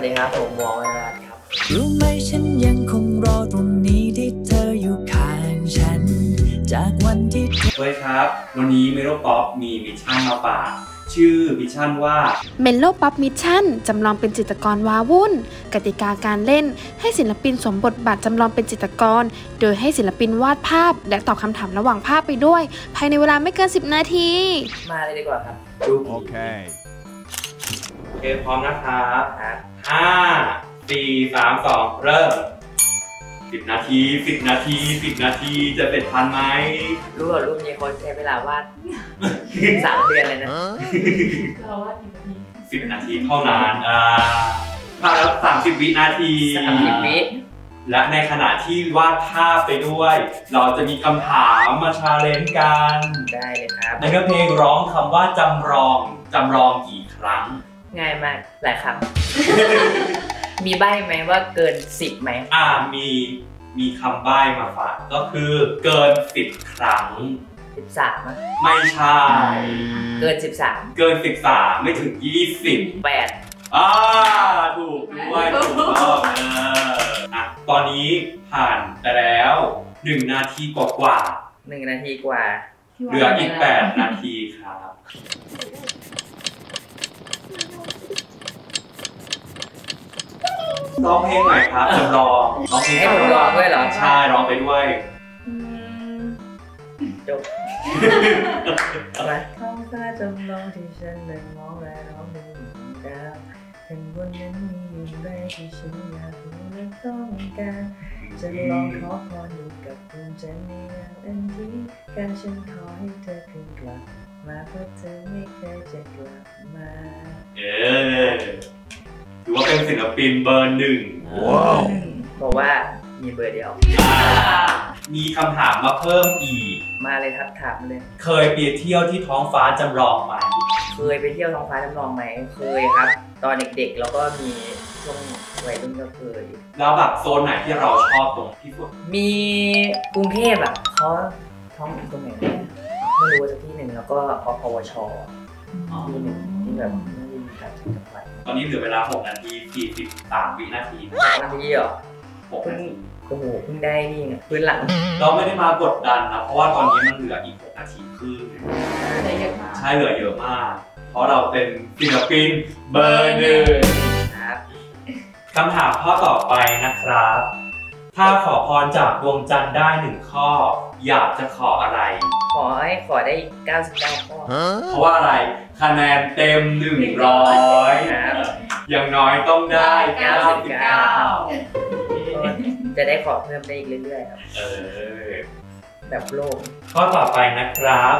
วัสดีครับผมวอร์ วนรัตน์ครับ รู้ไหมฉันยังคงรอตรงนี้ที่เธออยู่ข้างฉัน จากวันที่สวัสดีครับ วันนี้ Mellow POP มี mission มาฝากชื่อ mission ว่า Mellow POP mission จำลองเป็นจิตรกรว้าวุ่น กติกาการเล่น ให้ศิลปินสวมบทบาทจำลองเป็นจิตรกร โดยให้ศิลปินวาดภาพ และตอบคำถามระหว่างภาพไปด้วย ภายในเวลาไม่เกิน 10 นาที มาเลยดีกว่าครับดู Okay. โอเค พร้อมนะครับครับ ห้าสี่สามสองเริ่มสิบนาทีสิบนาทีสิบนาทีจะเสร็จทันไหมรู้ว่ารูปนี้เขาใช้เวลาวาดสามเดือนเลยนะเราว่ากี่นาทีสิบนาทีเท่านั้นอ่าภาพแล้วสามสิบวินาทีสามสิบวิและในขณะที่วาดภาพไปด้วย เราจะมีคำถามมาชาเลนจ์กัน ได้เลยครับในเนื้อเพลงร้องคำว่าจำลองจำลองกี่ครั้ง ง่ายมากหลายครั้งมีใบไหมว่าเกินสิบไหมอ่ามีมีคำใบ้มาฝากก็คือเกินสิบครั้งสิบสามอะไม่ใช่ เกินสิบสามเกินสิบสามไม่ถึงยี่สิบแปดอ่าถูกด้วยถูกต้องเอออะตอนนี้ผ่านไปแล้วหนึ่งนาทีกว่าหนึ่งนาทีกว่าๆเหลืออีกแปดนาทีครับ ร้องเพลงหน่อยครับจำลองร้องเพลงให้ผมร้องด้วยเหรอ ใช่ร้องไปด้วยจบมาท้องฟ้าจำลองที่ฉันนั่งมองและร้องดูดาวข้างบนนั้นมีอะไรที่ฉันอยากรู้และต้องการจะลองขอพรอยู่กับดวงจันทร์ในยามอันที่การฉันขอให้เธอคืนกลับมาเพราะเธอไม่เคยจะกลับมา เออ ถือว่าเป็นศิลปินเบอร์หนึ่ง Wow. บอกว่ามีเบอร์เดียวอ่ามีคำถามมาเพิ่มอีก มาเลยครับถามมาเลย เคยไปเที่ยวที่ท้องฟ้าจำลองไหม เคยไปเที่ยวท้องฟ้าจำลองไหม เคยครับ ตอนเด็กๆแล้วก็มีช่วงวัยรุ่นก็เคย แล้วแบบโซนไหนที่เราชอบตรงที่สุด มีกรุงเทพอะเขาท้องตรงไหนเนี่ยไม่รู้สักที่หนึ่งแล้วก็อพวชที่หนึ่งที่แบบไม่ได้มีการจังหวัดต อนนี้เหลือเวลา 6 นาที43วินาทีนาทีเหรอ6นาทีโอ้โหเพิ่งได้นี่ไงพื้นหลัง เราไม่ได้มากดดันนะเพราะว่าตอนนี้มันเหลืออีก 6 นาทีครึ่งได้เยอะมากใช่เหลือเยอะมาก เพราะเราเป็นศิลปินเบอร์หนึ่งครับคำถามข้อต่อไปนะครับ ถ้าขอพรจากดวงจันทร์ได้หนึ่งข้อ อยากจะขออะไร ขอให้ขอได้ 99 ข้อ เพราะว่าอะไร คะแนนเต็ม 100ครับอย่างน้อยต้องได้ 99ก็จะได้ขอเพิ่มได้อีกเรื่อยๆครับเออ แบบโลก ข้อต่อไปนะครับ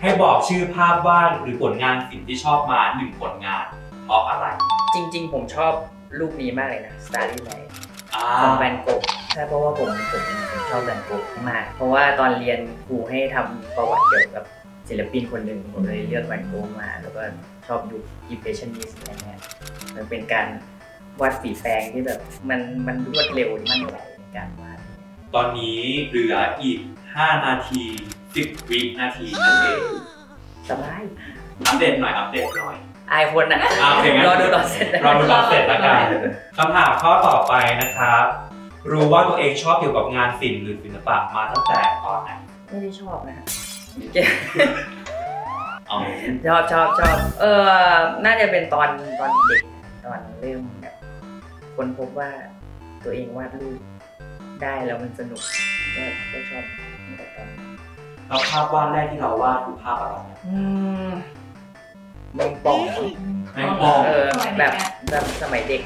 ให้บอกชื่อภาพวาดหรือผลงานสิ่งที่ชอบมาหนึ่งผลงานเพราะอะไร จริง ๆ ผมชอบรูปนี้มากเลยนะ Starry Night อ่าของแวนโกะใช่เพราะว่าผมผมชอบแวนโกะมาก เพราะว่าตอนเรียนครูให้ทำประวัติเกี่ยวกับ ศิลปินคนหนึ่งผมเลยเลือกแวนโกะมา แล้วก็ชอบยุค impressionist อะไรเงี้ยมันเป็นการวาดฝีแปรงที่แบบมันมันรวดเร็วมันไหวในการวาดตอนนี้เหลืออีก 5 นาที 10 วินาทีนั่นเองสบายอัปเดตหน่อยอัปเดตหน่อยอายคนอะอ่าโอเคงั้นรอดูตอนเสร็จนะเราดูตอนเสร็จแล้วกันคำถามข้อต่อไปนะครับรู้ว่าตัวเองชอบเกี่ยวกับงานศิลป์หรือศิลปะมาตั้งแต่ตอนไหนไม่ได้ชอบนะฮะ เอาชอบชอบชอบเออ น่าจะเป็นตอนตอนเด็กตอนเริ่มแบบคนพบว่าตัวเองวาดรูปได้แล้วมันสนุกก็ก็ชอบตั้งแต่ตอนนั้นแล้วภาพวาดแรกที่เราวาดคือภาพอะไรเนี่ยอืมแมงป่องแมงป่องเออแบบแบบสมัยเด็ก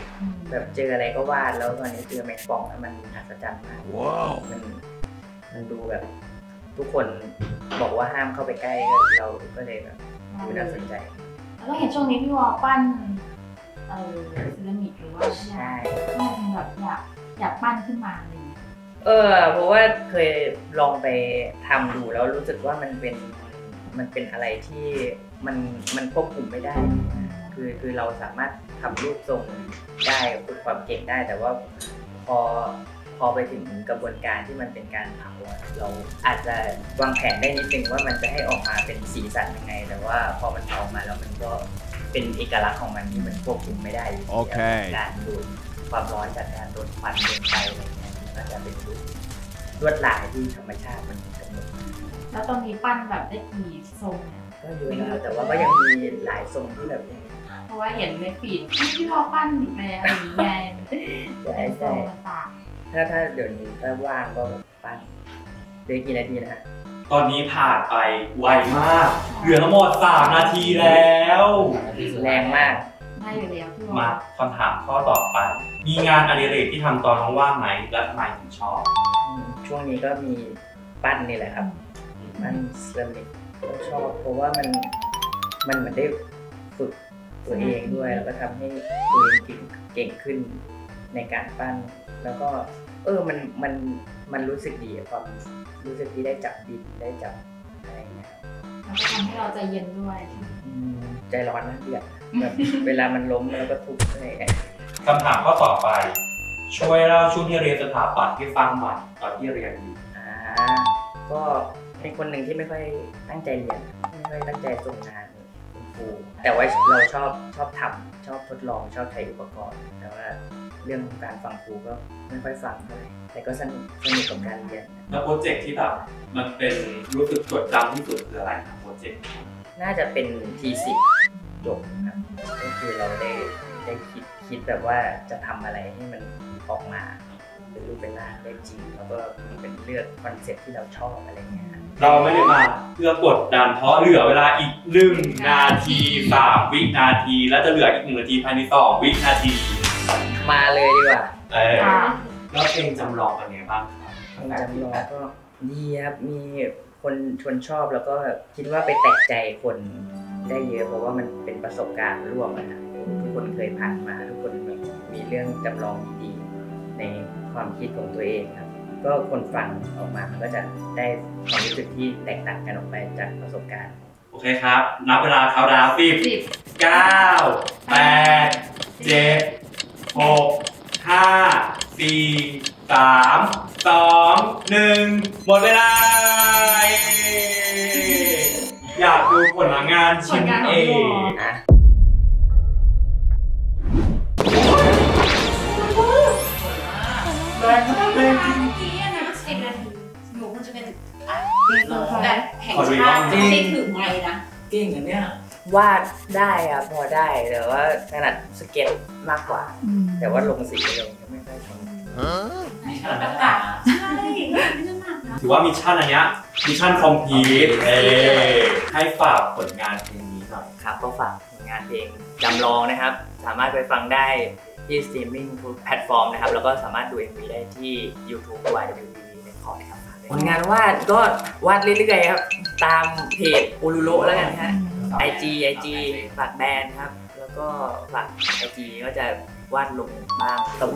แบบเจออะไรก็วาดแล้วตอนนี้เจอแมงป่องแล้วมันอัศจรรย์มาก Wow. มันมันดูแบบ ทุกคนบอกว่าห้ามเข้าไปใกล้ก็เราก็เลยแบบดูน่าสนใจ แล้วก็เห็นช่วงนี้พี่วอปั้นเออเซรามิกหรือว่าใช่ใช่แบบอยากอยากปั้นขึ้นมาอะไรอย่างเงี้ยเออเพราะว่าเคยลองไปทำดูแล้วรู้สึกว่ามันเป็นมันเป็นอะไรที่มันมันควบคุมไม่ได้ คือคือเราสามารถทำรูปทรงได้ฝึกความเก่งได้แต่ว่าพอ พอไปถึงกระบวนการที่มันเป็นการเผาอะเราอาจจะวางแผนได้นิดนึงว่ามันจะให้ออกมาเป็นสีสันยังไง แต่ว่าพอมันเผาออกมาแล้วมันก็เเป็นเอกลักษณ์ของมันที่มันควบคุมไม่ได้อยู่ดีโอเคการโดนความร้อนจากการโดนควันโดนไฟอะไรเงี้ยมันก็จะเป็นรูปลวดลายที่ธรรมชาติมันกำหนดมาแล้วตอนนี้ปั้นแบบได้กี่ทรงเนี่ยก็เยอะแล้วแต่ว่าก็ยังมีหลายทรงที่แบบยังเพราะว่าเห็นในฟีดพี่วอปั้นในอะไรอย่างเงี้ยใช่เป็นทรใช่งต่าง ถ้าถ้าเดี๋ยวนี้ถ้าว่างก็แบบปั้นเหลยกี่นาทีนะฮะตอนนี้ผ่านไปไวมาก เหลือทั้งหมด3นาทีแล้ว แรงมากๆได้อยู่แล้วพี่วอมาคำถามข้อต่อไป มีงานอดิเรกที่ทำตอนว่างๆไหมและทำไมถึงชอบ อืมช่วงนี้ก็มีปั้นนี่แหละครับปั้นเซรามิกก็ชอบเพราะว่ามันมันเหมือนได้ฝึกตัวเองด้วย แล้วก็ทำให้ตัวเองเก่งเก่งขึ้น ในการปั้น แล้วก็เออมันมันมันรู้สึกดีอะความรู้สึกที่ได้จับดินได้จับอะไรอย่างเงี้ยครับแล้วก็ทำให้เราใจเย็นด้วยอืมใจร้อนนะเดือดแบบเวลามันล้มแล้วก็ทุบอะไรอย่างเงี้ยคำถามข้อต่อไป ช่วยเล่าช่วงที่เรียนสถาปัตย์ให้ฟังหน่อยตอนที่เรียนอยู่อ่าก็เป็นคนหนึ่งที่ไม่ค่อยตั้งใจเรียน ไม่ค่อยตั้งใจส่งงานคุณครูแต่ว่าเราชอบชอบทำ ชอบทดลองชอบใช้อุปกรณ์ แต่ว่าเรื่องของการฟังครูก็ไม่ค่อยฟังเท่าไหร่แต่ก็สนุกสนุกกับการเรียน แล้วโปรเจกต์ที่แบบมันเป็นรู้สึกจดจำที่สุดคืออะไรครับโปรเจกต์น่าจะเป็นทีสิบจบครับก็คือเราได้ได้คิดคิดแบบว่าจะทำอะไรให้มันออกมา เป็นรูปเป็นร่างได้จริง แล้วก็เป็นเลือกคอนเซ็ปต์ที่เราชอบอะไรเงี้ยครับ เราไม่ได้มาเพื่อกดดันเพราะเหลือเวลาอีกหนึ่งนาทีสามวินาที และจะเหลืออีกหนึ่งนาทีภายในสองวินาที มาเลยดีกว่าเออค่ะแล้วเพลงจำลองเป็นไงบ้างครับเพลงจำลองก็ดีครับมีคนชื่นชอบแล้วก็คิดว่าไปแตะใจคนได้เยอะเพราะว่ามันเป็นประสบการณ์ร่วมอะครับทุกคนเคยผ่านมาทุกคนแบบมีเรื่องจำลองดีๆในความคิดของตัวเองครับ ก็คนฟังออกมามันก็จะได้ความรู้สึกที่แตกต่างกันออกไปจากประสบการณ์ โอเคครับ นับเวลาเขาดาวสิบสิบ เก้าแปดเจ็ดหกห้าสี่สามสองหนึ่งหมดเวลาอยากดูผลงานชิ้นเองอะ เราแบบแห่งขอดูอีกรชาอบติหนึ่งที่ถือไม้นะเก่งอันเนี้ยวาดได้ครับพอได้แต่ว่าถนัดสเก็ตมากกว่า แต่ว่าลงสีเองก็ไม่ค่อยทำประกาศใช่ไม่ได้มากนะถือว่า mission อันเนี้ย mission complete เอให้ฝากผลงานเพลงนี้หน่อยครับก็ฝากผลงานเพลงจำลองนะครับ สามารถไปฟังได้ที่สตรีมมิ่งทุกแพลตฟอร์มนะครับ แล้วก็สามารถดู MV ได้ที่ YouTube YWTV Record ครับ ผลงานวาดก็วาดเรื่อยๆครับ ตามเพจอูรุโรแล้วกันฮะ IG IG ฝากแบรนด์ครับ แล้วก็ฝากไอจีก็จะวาดลงบ้างตรง